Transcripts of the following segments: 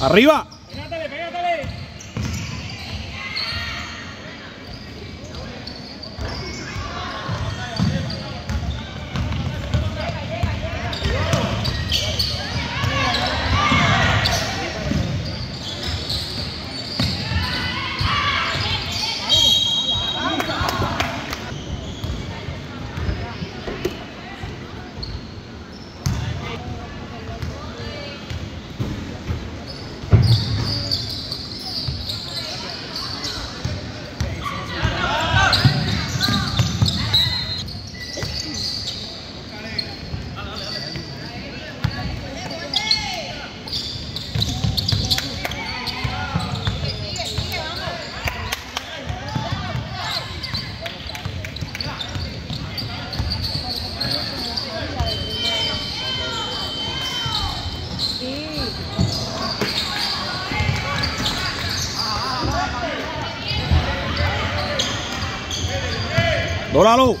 Arriba. Dóralo.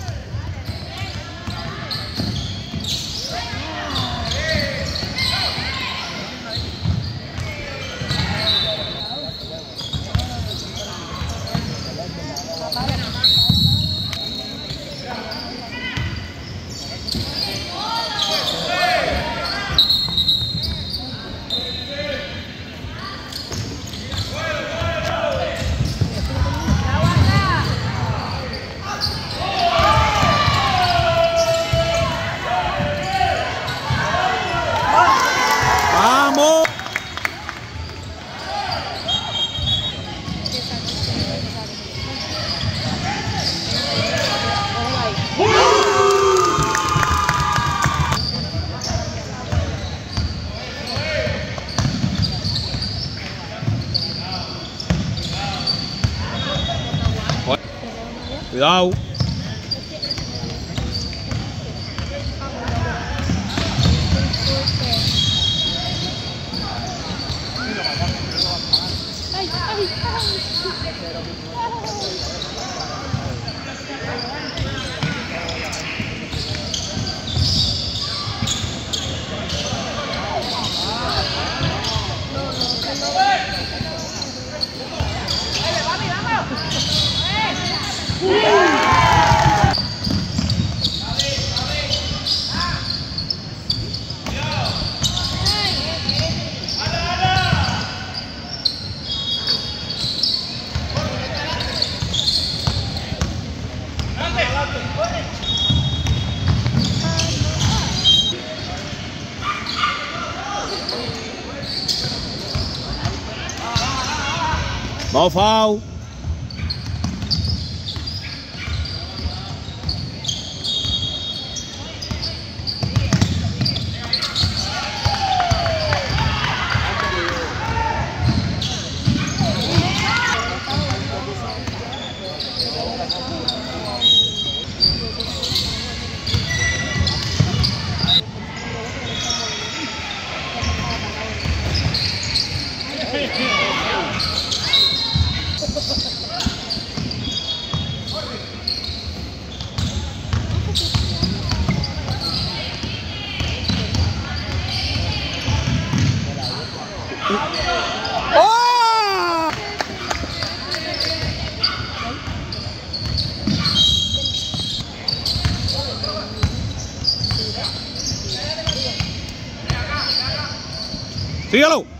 từ đâu Hey, hey, hey. Cuidado. Vamos, Fau. ¡Oh! Sígalo.